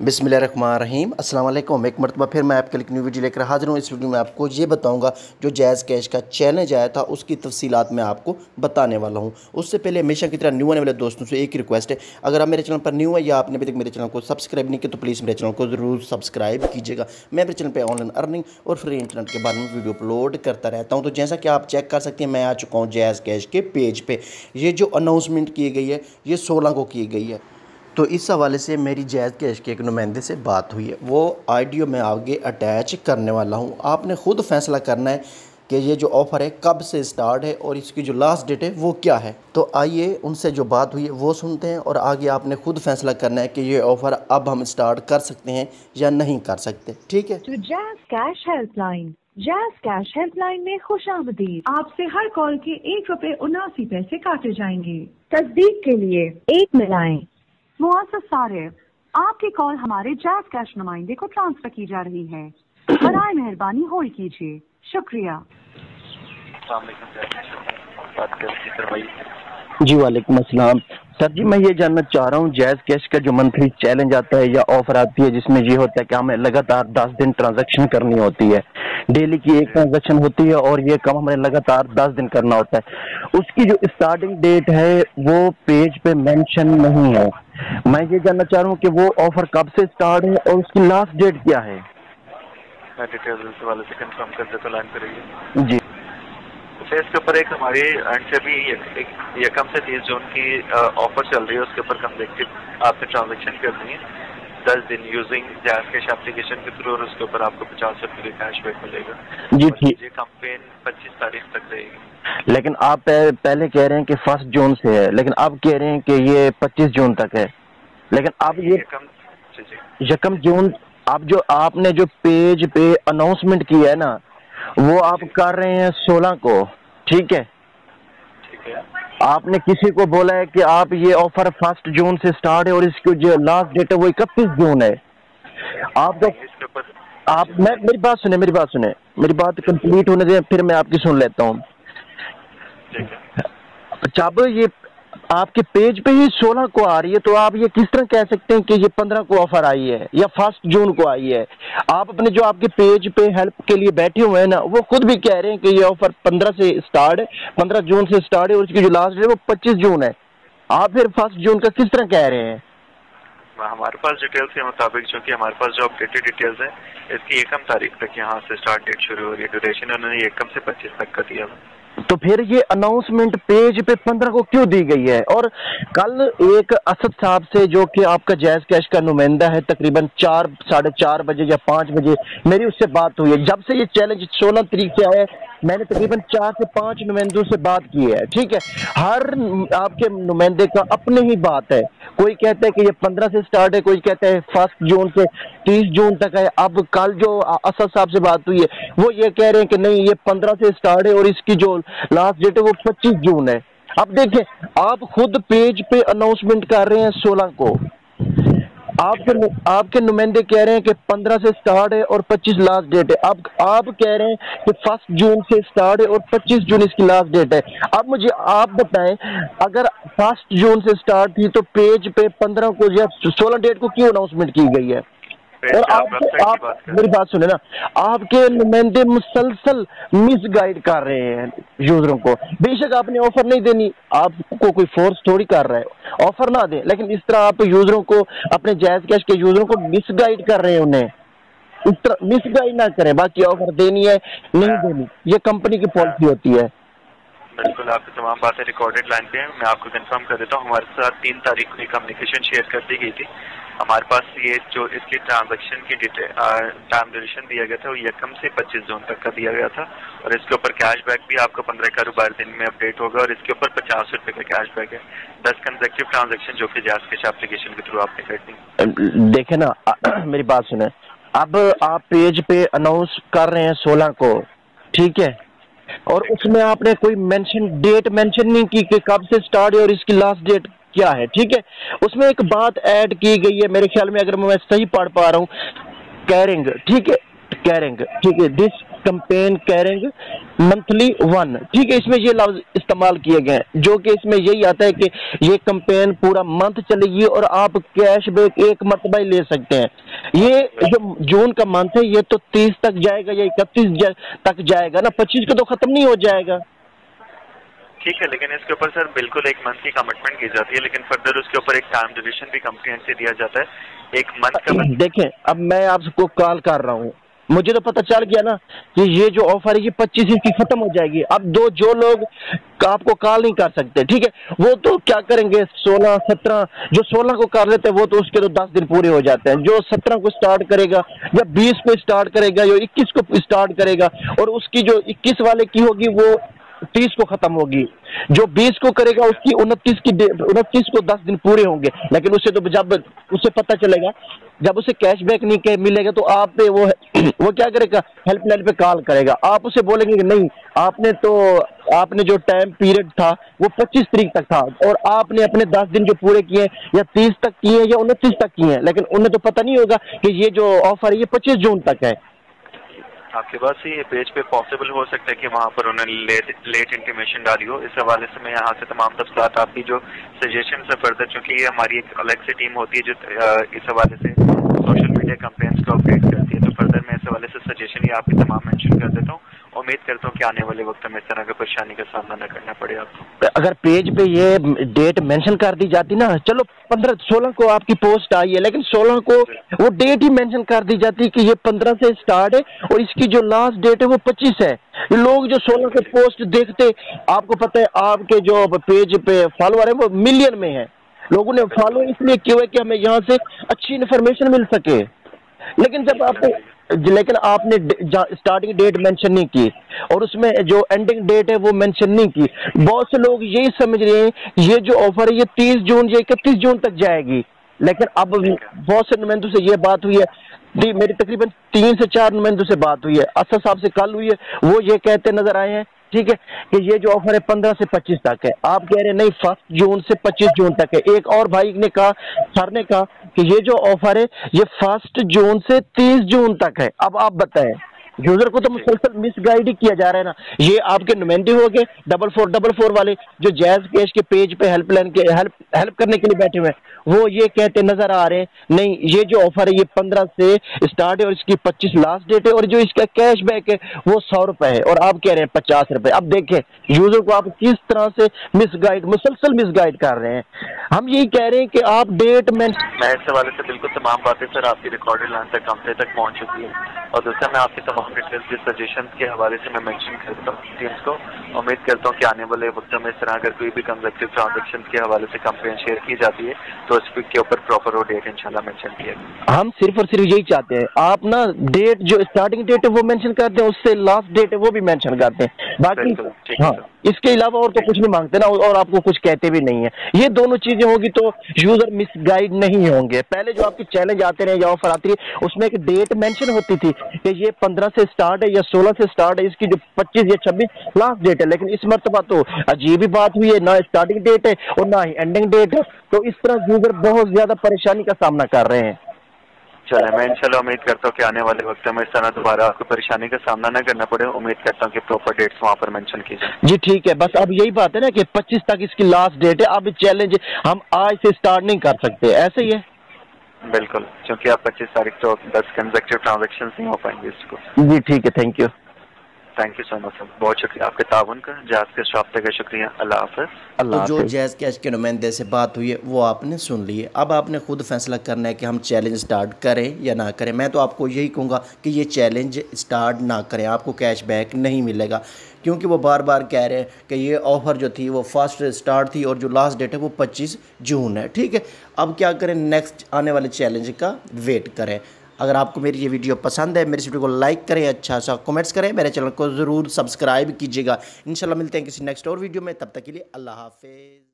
बिसमीम अल्लाम एक मरतबा फिर मैं आपके लिए न्यू वीडियो लेकर हाजिर हूँ। इस वीडियो में आपको ये बताऊँगा, जो जैज़ कैश का चैलेंज आया था, उसकी तफसीलात मैं आपको बताने वाला हूँ। उससे पहले हमेशा की तरह न्यू आने वाले दोस्तों से एक ही रिक्वेस्ट है। अगर आप मेरे चैनल पर न्यू है या आपने अभी तक मेरे चैनल को सब्सक्राइब नहीं किया तो प्लीज़ मेरे चैनल को ज़रूर सब्सक्राइब कीजिएगा। मैं मेरे चैनल पर ऑनलाइन अर्निंग और फ्री इंटरनेट के बारे में वीडियो अपलोड करता रहता हूँ। तो जैसा कि आप चेक कर सकते हैं, मैं आ चुका हूँ जैज़ कैश के पेज पर ये जो अनाउंसमेंट की गई है, ये सोलह को की गई है। तो इस हवाले से मेरी जैज़ कैश के एक नुमाइंदे से बात हुई है। वो आइडियो मैं आगे अटैच करने वाला हूँ। आपने ख़ुद फैसला करना है कि ये जो ऑफ़र है, कब से स्टार्ट है और इसकी जो लास्ट डेट है, वो क्या है? तो आइए उनसे जो बात हुई है, वो सुनते हैं और आगे आपने खुद फैसला करना है कि ये ऑफ़र अब हम स्टार्ट कर सकते हैं या नहीं कर सकते। ठीक है? तो Jazz cash helpline, Jazz cash helpline में खुश आमदीद आपसे हर कॉल के एक रुपए उनासी पैसे काटे जाएँगे। तस्दीक के लिए एक मिलाएँ मुआसस सारे आपकी कॉल हमारे जैज कैश नुमाइंदे को ट्रांसफ़र की जा रही है। बरए मेहरबानी होल्ड कीजिए। शुक्रिया। जी वालेकुम अस्सलाम। सर जी मैं ये जानना चाह रहा हूँ जैज कैश का जो मंथली चैलेंज आता है या ऑफ़र आती है जिसमें ये होता है कि हमें लगातार दस दिन ट्रांजैक्शन करनी होती है। डेली की एक ट्रांजैक्शन होती है और ये कम हमें लगातार दस दिन करना होता है। उसकी जो स्टार्टिंग डेट है वो पेज पे मेंशन नहीं है। मैं ये जानना चाह रहा हूँ कि वो ऑफ़र कब से स्टार्ट है और उसकी लास्ट डेट क्या है? मैं डिटेल्स वाले से कंफर्म कर देता लाइन पर जी। तो इसके ऊपर एक हमारी एंड से भी यकम से तीस जून की ऑफ़र चल रही है उसके ऊपर कंजेक्टिव आपसे ट्रांजेक्शन करनी है। दस दिन यूजिंग जैस कैश एप्लीकेशन के थ्रू और उसके ऊपर आपको पचास रुपये का कैश बैक मिलेगा। जी ठीक। ये कंपेन पच्चीस तारीख तक रहेगी। लेकिन आप पहले कह रहे हैं कि फ़र्स्ट जून से है लेकिन आप कह रहे हैं कि ये पच्चीस जून तक है। लेकिन अब ये यकम जून अब जो आपने जो पेज पे अनाउंसमेंट किया है ना वो आप कर रहे हैं सोलह को। ठीक है? ठीक है। आपने किसी को बोला है कि आप ये ऑफ़र फ़र्स्ट जून से स्टार्ट है और इसकी जो लास्ट डेट है वो इकतीस जून है। आप तो आप मैं मेरी बात सुने मेरी बात सुने। मेरी बात कंप्लीट होने दें फिर मैं आपकी सुन लेता हूँ। जब ये आपके पेज पे ही सोलह को आ रही है तो आप ये किस तरह कह सकते हैं कि ये पंद्रह को ऑफ़र आई है या फ़र्स्ट जून को आई है? आप अपने जो आपके पेज पे हेल्प के लिए बैठे हुए हैं ना, वो खुद भी कह रहे हैं कि ये ऑफ़र पंद्रह से स्टार्ट है पंद्रह जून से स्टार्ट है और उसकी जो लास्ट डेट है वो पच्चीस जून है। आप फिर फ़र्स्ट जून का किस तरह कह रहे हैं? हमारे पास डिटेल्स के मुताबिक चूँकि हमारे पास जो अपडेटेड डिटेल्स है, इसकी एकम तारीख तक यहाँ से स्टार्ट डेट शुरू हो रही है। ड्यूरेशन उन्होंने एकम से पच्चीस तक का दिया तो फिर ये अनाउंसमेंट पेज पे पंद्रह को क्यों दी गई है? और कल एक असद साहब से जो कि आपका जैज कैश का नुमाइंदा है, तकरीबन चार, साढ़े चार बजे या पाँच बजे, मेरी उससे बात हुई है। जब से ये चैलेंज सोलह तरीक से आया मैंने तकरीबन चार से पाँच नुमाइंदों से बात की है, ठीक है? हर आपके नुमाइंदे का अपने ही बात है। कोई कहता है कि ये पंद्रह से स्टार्ट है, कोई कहता है फ़र्स्ट जून से तीस जून तक है, अब कल जो असद साहब से बात हुई है, वो ये कह रहे हैं कि नहीं, ये पंद्रह से स्टार्ट है और इसकी जो लास्ट डेट है वो पच्चीस जून है। अब देखें, आप खुद पेज पे अनाउंसमेंट कर रहे हैं सोलह को। आपके आपके नुमाइंदे कह रहे हैं कि पंद्रह से स्टार्ट है और पच्चीस लास्ट डेट है। अब आप कह रहे हैं कि फ़र्स्ट जून से स्टार्ट है और पच्चीस जून इसकी लास्ट डेट है। अब मुझे, आप बताएँ, अगर फ़र्स्ट जून से स्टार्ट थी तो पेज पे पंद्रह को या सोलह डेट को क्यों अनाउंसमेंट की गई है? और आप, आप मेरी बात सुने ना आपके नुमाइंदे मुसलसल मिस गाइड कर रहे हैं यूजरों को। बेशक आपने ऑफ़र नहीं देनी आपको कोई फोर्स थोड़ी कर रहा है। ऑफ़र ना दें लेकिन इस तरह आप यूजरों को अपने जायज़ कैश के यूजरों को मिस गाइड कर रहे हैं उन्हें। इस मिस गाइड ना करें बाकी ऑफ़र देनी है नहीं देनी। ये कंपनी की पॉलिसी होती है। बिल्कुल आपकी तमाम बातें रिकॉर्डेड लाइन पे हैं। मैं आपको कंफर्म कर देता हूँ हमारे साथ तीन तारीख को कम्युनिकेशन शेयर कर दी गई थी। हमारे पास ये जो इसकी ट्रांजेक्शन की टाइम ड्यूरेशन दिया गया था, वो यकम से 25 जून तक का दिया गया था। और इसके ऊपर कैश बैक भी आपको पंद्रह कारोबार दिन में अपडेट होगा और इसके ऊपर पचास रुपए का कैश बैक है। दस कंजेक्टिव ट्रांजेक्शन जो कि जास के एप्लीकेशन के थ्रू आपने करनी देखे ना मेरी बात सुने। अब आप पेज पे अनाउंस कर रहे हैं सोलह को, ठीक है? और उसमें आपने कोई मेंशन डेट मेंशन नहीं की कि कब से स्टार्ट है और इसकी लास्ट डेट क्या है, ठीक है? उसमें एक बात ऐड की गई है, मेरे ख्याल में अगर मैं सही पढ़ पा रहा हूँ कैरिंग ठीक है? कैरिंग ठीक है? This campaign caring monthly one ठीक है? इसमें ये लफ्ज इस्तेमाल किए गए हैं, जो कि इसमें यही आता है कि ये कंपेन पूरा मंथ चलेगी और आप कैश बैक एक मरतबा ले सकते हैं। ये जो जून का मंथ है, ये तो तीस तक जाएगा या इकतीस तक जाएगा ना? पच्चीस को तो खत्म नहीं हो जाएगा। ठीक है, लेकिन इसके ऊपर सर बिल्कुल एक मंथ की कमिटमेंट की जाती है, लेकिन फर्दर उसके ऊपर एक टाइम ड्यूरेशन भी कंपनी से दिया जाता है। एक मंथ का देखें अब मैं आपको कॉल कर रहा हूँ। मुझे तो पता चल गया ना कि ये जो ऑफ़र है, ये पच्चीस इंच की खत्म हो जाएगी। अब दो, जो लोग आपको कॉल नहीं कर सकते, ठीक है? वो तो क्या करेंगे? सोलह, सत्रह, जो सोलह को कर लेते हैं, वो तो उसके तो दस दिन पूरे हो जाते हैं। जो सत्रह को स्टार्ट करेगा, या बीस को स्टार्ट करेगा, या इक्कीस को स्टार्ट करेगा, और उसकी जो इक्कीस वाले की होगी, वो तीस को खत्म होगी। जो बीस को करेगा, उसकी उनतीस की उनतीस को दस दिन पूरे होंगे। लेकिन उसे तो जब उसे पता चलेगा, जब उसे कैशबैक नहीं मिलेगा तो आप पे वो वो क्या करेगा? हेल्पलाइन पे कॉल करेगा। आप उसे बोलेंगे कि नहीं, आपने तो आपने जो टाइम पीरियड था, वो 25 तारीख तक था। और आपने अपने 10 दिन जो पूरे किए, या 30 तक किए, या उनतीस तक किए हैं। लेकिन उन्हें तो पता नहीं होगा कि ये जो ऑफ़र है, ये 25 जून तक है। आपके पास ये पेज पे पॉसिबल हो सकता है कि वहाँ पर उन्होंने लेट लेट इंटीमेशन डाली हो। इस हवाले से मैं यहाँ से तमाम तफसात आपकी जो सजेशन है फर्दर चूँकि ये हमारी एक अलग से टीम होती है जो इस हवाले से सोशल मीडिया कंपेन्स को अपडेट करती है तो फर्दर मैं इस हवाले से सजेशन ये आपकी तमाम मैंशन कर देता हूँ। उम्मीद करता हूँ कि आने वाले वक्त में इस तरह की परेशानी का सामना न करना पड़े आपको। अगर पेज पे ये डेट मेंशन कर दी जाती ना, चलो पंद्रह, सोलह को आपकी पोस्ट आई है, लेकिन सोलह को वो डेट ही मेंशन कर दी जाती कि ये पंद्रह से स्टार्ट है और इसकी जो लास्ट डेट है वो पच्चीस है। लोग जो सोलह को पोस्ट देखते, आपको पता है आपके जो पेज पे फॉलोअर है वो मिलियन में है। लोगों ने फॉलो इसलिए किया है कि हमें यहाँ से अच्छी इन्फॉर्मेशन मिल सके। लेकिन जब आपको लेकिन आपने स्टार्टिंग डेट मेंशन नहीं की और उसमें जो एंडिंग डेट है वो मेंशन नहीं की। बहुत से लोग यही समझ रहे हैं ये जो ऑफ़र है, ये तीस जून या इकतीस जून तक जाएगी। लेकिन अब बहुत से नुमाइंदों से ये बात हुई है। मेरी तकरीबन तीन से चार नुमाइंदों से बात हुई है। असर साहब से कल हुई है। वो ये कहते नज़र आए हैं ठीक है, कि ये जो ऑफ़र है पंद्रह से पच्चीस तक है। आप कह रहे नहीं, फ़र्स्ट जून से पच्चीस जून तक है। एक और भाई ने कहा, सर ने कहा कि ये जो ऑफ़र है, ये फ़र्स्ट जून से तीस जून तक है। अब आप बताएँ यूज़र को तो मुसलसल मिसगाइड ही किया जा रहा है ना। ये आपके नुमाइंदे हो गए डबल फोर डबल फोर वाले जो जैज कैश के पेज पे हेल्पलाइन के हेल्प हेल्प करने के लिए बैठे हुए हैं वो ये कहते नज़र आ रहे हैं नहीं ये जो ऑफ़र है ये पंद्रह से स्टार्ट है और इसकी पच्चीस लास्ट डेट है और जो इसका कैश बैक है वो सौ रुपए है और आप कह रहे हैं पचास रुपए। अब देखें यूज़र को आप किस तरह से मिसगाइड मुसलसल मिसगाइड कर रहे हैं। हम यही कह रहे हैं कि आप डेट में मैं इस हवाले से बिल्कुल तमाम बातें सर आपकी रिकॉर्डेड लाइन तक कंपनी तक पहुँच चुकी है। और दूसरा मैं आपकी तमाम डिटेल्स के सजेशन के हवाले से मैं मेंशन करता हूँ टीम्स को। उम्मीद करता हूँ कि आने वाले वक्त में इस तरह अगर कोई भी कंजक्टिव ट्रांजेक्शन के हवाले से कंप्लेन शेयर की जाती है तो इस के ऊपर प्रॉपर वो डेट इंशाल्लाह मेंशन किया हम सिर्फ़ और सिर्फ़ यही चाहते हैं आप ना डेट जो स्टार्टिंग डेट है वो मेंशन करते हैं उससे लास्ट डेट है वो भी मेंशन करते हैं। बाकी हाँ इसके अलावा और तो कुछ नहीं मांगते ना, और आपको कुछ कहते भी नहीं है। ये दोनों चीज़ें होगी तो यूज़र मिसगाइड नहीं होंगे। पहले जो आपके चैलेंज आते रहे, या ऑफ़र आती रही, उसमें एक डेट मेंशन होती थी कि ये पंद्रह से स्टार्ट है, या सोलह से स्टार्ट है, इसकी जो पच्चीस या छब्बीस लास्ट डेट है। लेकिन इस मरतबा तो अजीब ही बात हुई है, ना स्टार्टिंग डेट है और ना ही एंडिंग डेट है। तो इस तरह यूज़र बहुत ज़्यादा परेशानी का सामना कर रहे हैं। चले मैं इंशाल्लाह उम्मीद करता हूँ कि आने वाले वक्त में इस तरह दोबारा आपको परेशानी का सामना न करना पड़े। उम्मीद करता हूँ कि प्रॉपर डेट्स वहाँ पर मेंशन की जाए। जी ठीक है। बस अब यही बात है ना कि 25 तक इसकी लास्ट डेट है। अब चैलेंज हम आज से स्टार्ट नहीं कर सकते। ऐसे ही है। बिल्कुल। क्योंकि आप पच्चीस तारीख तो दस कंजेक्टिव ट्रांजेक्शन नहीं हो पाएँगे इसको। जी ठीक है। Thank you thank you so much बहुत शुक्रिया आपके ताउन का। जैज़ के रबते का शुक्रिया। अल्लाह हाफ़ तो जो जैज़ कैश के नुमाइंदे से बात हुई है वो आपने सुन ली है। अब आपने खुद फैसला करना है कि हम चैलेंज स्टार्ट करें या ना करें। मैं तो आपको यही कहूँगा कि ये चैलेंज स्टार्ट ना करें। आपको कैश बैक नहीं मिलेगा। क्योंकि वो बार बार कह रहे हैं कि ये ऑफ़र जो थी वो फ़र्स्ट स्टार्ट थी और जो लास्ट डेट है वो पच्चीस जून है। ठीक है? अब क्या करें? नेक्स्ट आने वाले चैलेंज का वेट करें। अगर आपको मेरी ये वीडियो पसंद है, मेरी वीडियो को लाइक करें अच्छा सा कमेंट्स करें, मेरे चैनल को ज़रूर सब्सक्राइब कीजिएगा। इंशाल्लाह मिलते हैं किसी नेक्स्ट और वीडियो में, तब तक के लिए अल्लाह हाफिज़।